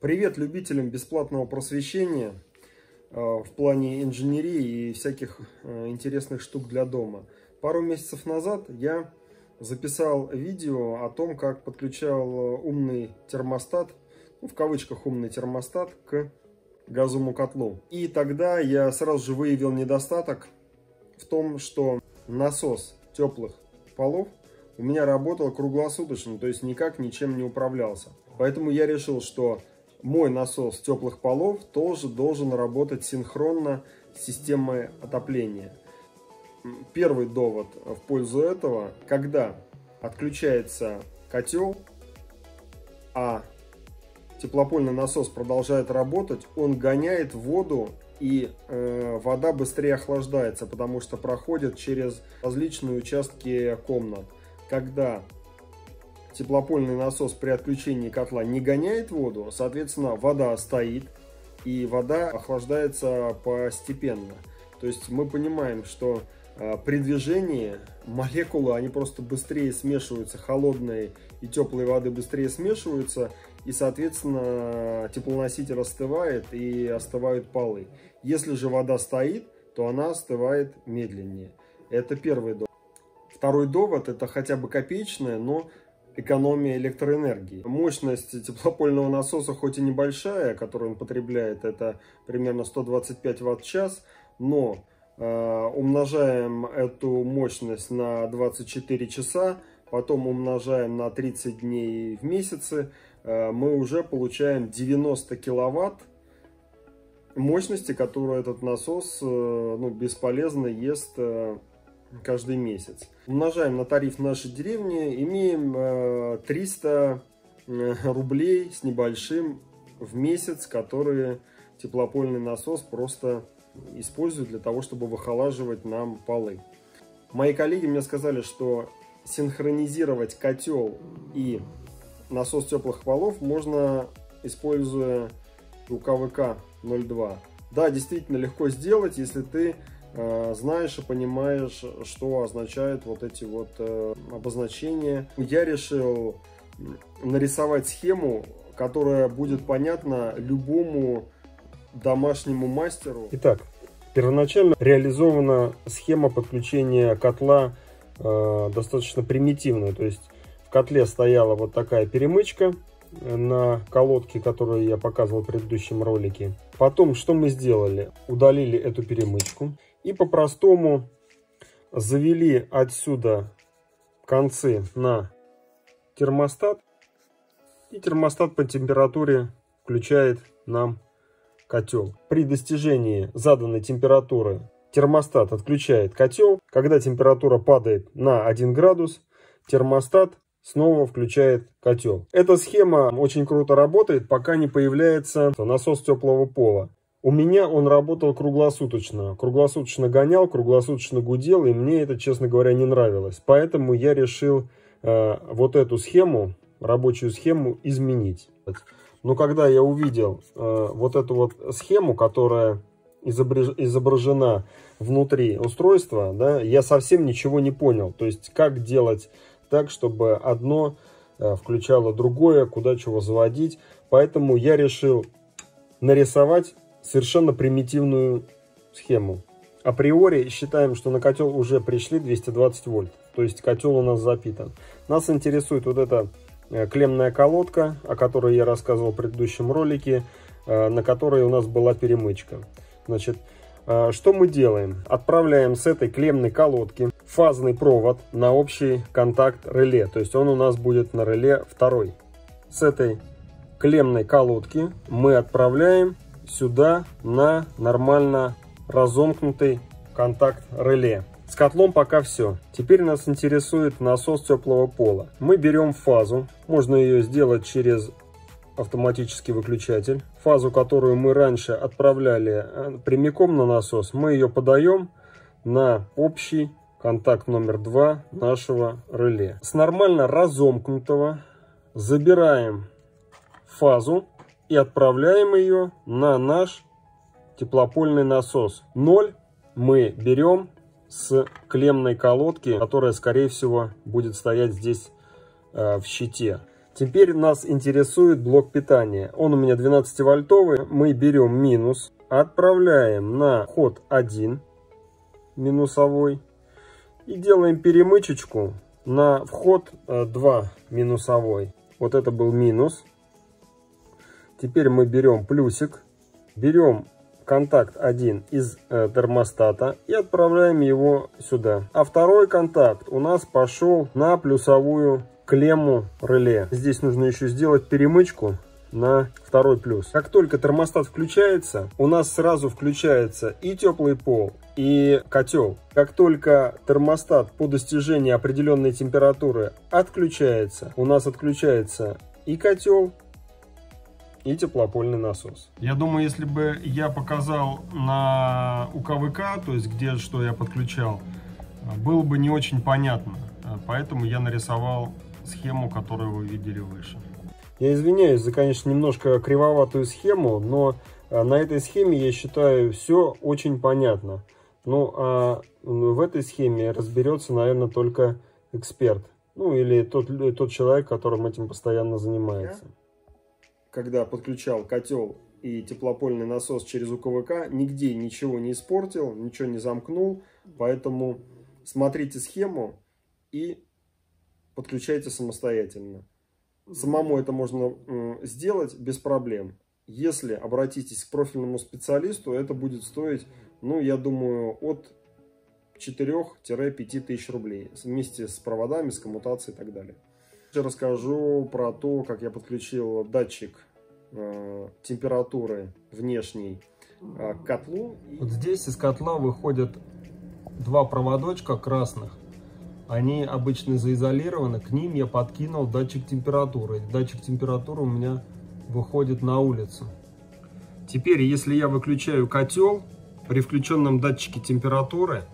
Привет любителям бесплатного просвещения э, в плане инженерии и всяких э, интересных штук для дома. Пару месяцев назад я записал видео о том, как подключал умный термостат, ну, в кавычках умный термостат, к газовому котлу. И тогда я сразу же выявил недостаток в том, что насос теплых полов у меня работал круглосуточно, то есть никак ничем не управлялся. Поэтому я решил, что мой насос теплых полов тоже должен работать синхронно с системой отопления. Первый довод в пользу этого, когда отключается котел, а теплопольный насос продолжает работать, он гоняет воду и э, вода быстрее охлаждается, потому что проходит через различные участки комнат. Когда теплопольный насос при отключении котла не гоняет воду, соответственно, вода стоит, и вода охлаждается постепенно. То есть мы понимаем, что э, при движении молекулы, они просто быстрее смешиваются, холодной и теплой воды быстрее смешиваются, и, соответственно, теплоноситель остывает и остывают полы. Если же вода стоит, то она остывает медленнее. Это первый довод. Второй довод это хотя бы копеечная, но экономия электроэнергии. Мощность теплопольного насоса хоть и небольшая, которую он потребляет, это примерно 125 ватт-час, но э, умножаем эту мощность на 24 часа, потом умножаем на 30 дней в месяце, э, мы уже получаем 90 киловатт мощности, которую этот насос э, ну, бесполезно ест э, каждый месяц. Умножаем на тариф нашей деревни, имеем 300 э, э, рублей с небольшим в месяц, которые теплопольный насос просто использует для того, чтобы выхолаживать нам полы. Мои коллеги мне сказали, что синхронизировать котел и насос теплых полов можно, используя УКВК 02. Да, действительно легко сделать, если ты знаешь и понимаешь, что означают вот эти вот э, обозначения. Я решил нарисовать схему, которая будет понятна любому домашнему мастеру. Итак, первоначально реализована схема подключения котла э, достаточно примитивная. То есть в котле стояла вот такая перемычка на колодке, которую я показывал в предыдущем ролике. Потом, что мы сделали? Удалили эту перемычку. И по-простому завели отсюда концы на термостат. И термостат по температуре включает нам котел. При достижении заданной температуры термостат отключает котел. Когда температура падает на 1 градус, термостат снова включает котел. Эта схема очень круто работает, пока не появляется насос теплого пола. У меня он работал круглосуточно. Круглосуточно гонял, круглосуточно гудел, и мне это, честно говоря, не нравилось. Поэтому я решил э, вот эту схему, рабочую схему, изменить. Но когда я увидел э, вот эту вот схему, которая изображена внутри устройства, да, я совсем ничего не понял. То есть, как делать так, чтобы одно э, включало другое, куда чего заводить. Поэтому я решил нарисовать совершенно примитивную схему. Априори считаем, что на котел уже пришли 220 вольт, то есть котел у нас запитан. Нас интересует вот эта э, клемная колодка, о которой я рассказывал в предыдущем ролике, э, на которой у нас была перемычка. Значит, э, что мы делаем? Отправляем с этой клемной колодки фазный провод на общий контакт реле, то есть он у нас будет на реле второй. С этой клемной колодки мы отправляем сюда на нормально разомкнутый контакт реле. С котлом пока все. Теперь нас интересует насос теплого пола. Мы берем фазу. Можно ее сделать через автоматический выключатель. Фазу, которую мы раньше отправляли э, прямиком на насос, мы ее подаем на общий контакт номер 2 нашего реле. С нормально разомкнутого забираем фазу и отправляем ее на наш теплопольный насос. 0 мы берем с клемной колодки, которая, скорее всего, будет стоять здесь э, в щите. Теперь нас интересует блок питания. Он у меня 12 вольтовый. Мы берем минус, отправляем на ход 1 минусовой и делаем перемычечку на вход 2 э, минусовой. Вот это был минус. Теперь мы берем плюсик, берем контакт один из э, термостата и отправляем его сюда. А второй контакт у нас пошел на плюсовую клемму реле. Здесь нужно еще сделать перемычку на второй плюс. Как только термостат включается, у нас сразу включается и теплый пол, и котел. Как только термостат по достижении определенной температуры отключается, у нас отключается и котел, и теплопольный насос. Я думаю, если бы я показал на УКВК, то есть где что я подключал, было бы не очень понятно. Поэтому я нарисовал схему, которую вы видели выше. Я извиняюсь за, конечно, немножко кривоватую схему, но а, на этой схеме, я считаю, все очень понятно. Ну, а в этой схеме разберется, наверное, только эксперт. Ну, или тот, тот человек, которым этим постоянно занимается. Когда подключал котел и теплопольный насос через УКВК, нигде ничего не испортил, ничего не замкнул. Поэтому смотрите схему и подключайте самостоятельно. Самому это можно сделать без проблем. Если обратитесь к профильному специалисту, это будет стоить, ну, я думаю, от 4-5 тысяч рублей. Вместе с проводами, с коммутацией и так далее. Я расскажу про то, как я подключил датчик э, температуры внешней э, к котлу. Вот здесь из котла выходят два проводочка красных они обычно заизолированы, к ним я подкинул датчик температуры. Датчик температуры у меня выходит на улицу. Теперь, если я выключаю котел, при включенном датчике температуры,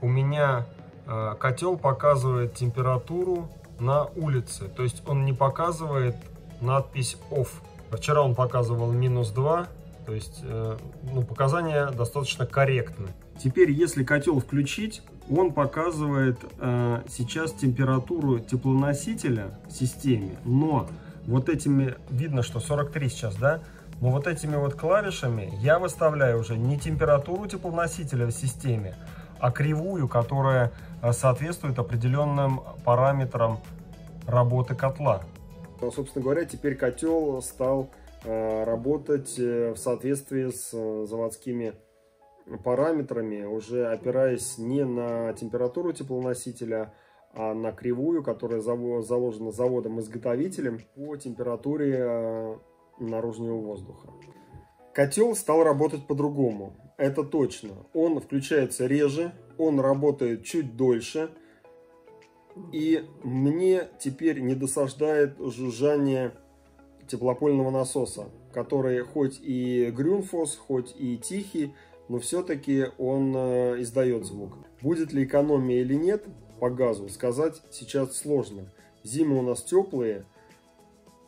у меня э, котел показывает температуру на улице. То есть он не показывает надпись OFF. Вчера он показывал минус 2, то есть э, ну, показания достаточно корректны. Теперь, если котел включить, он показывает э, сейчас температуру теплоносителя в системе, но вот этими, видно, что 43 сейчас, да, но вот этими вот клавишами я выставляю уже не температуру теплоносителя в системе, а кривую, которая э, соответствует определенным параметрам работы котла. Ну, собственно говоря, теперь котел стал э, работать э, в соответствии с заводскими параметрами, уже опираясь не на температуру теплоносителя, а на кривую, которая заложена заводом-изготовителем по температуре наружного воздуха. Котел стал работать по-другому, это точно. Он включается реже, он работает чуть дольше, и мне теперь не досаждает жужжание теплопольного насоса, который хоть и грюнфос, хоть и тихий, но все-таки он э, издает звук. Будет ли экономия или нет по газу, сказать сейчас сложно. Зимы у нас теплые,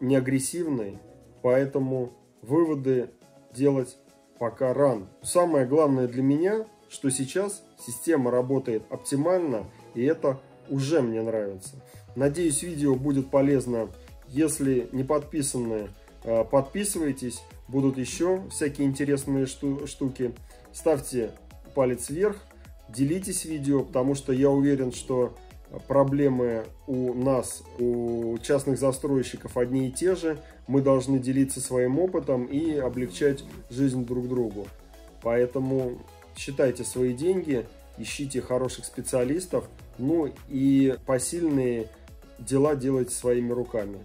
не агрессивные, поэтому выводы делать пока рано. Самое главное для меня, что сейчас система работает оптимально, и это уже мне нравится. Надеюсь, видео будет полезно. Если не подписаны, э, подписывайтесь. Будут еще всякие интересные штуки ставьте палец вверх, делитесь видео, потому что я уверен, что проблемы у нас, у частных застройщиков одни и те же. Мы должны делиться своим опытом и облегчать жизнь друг другу. Поэтому считайте свои деньги, ищите хороших специалистов, ну и посильные дела делайте своими руками.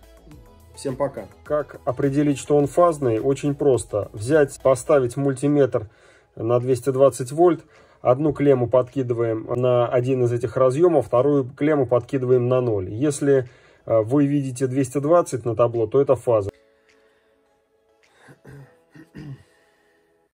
Всем пока. Как определить, что он фазный? Очень просто. Взять, поставить мультиметр на 220 вольт. Одну клемму подкидываем на один из этих разъемов, вторую клемму подкидываем на 0. Если э, вы видите 220 на табло, то это фаза.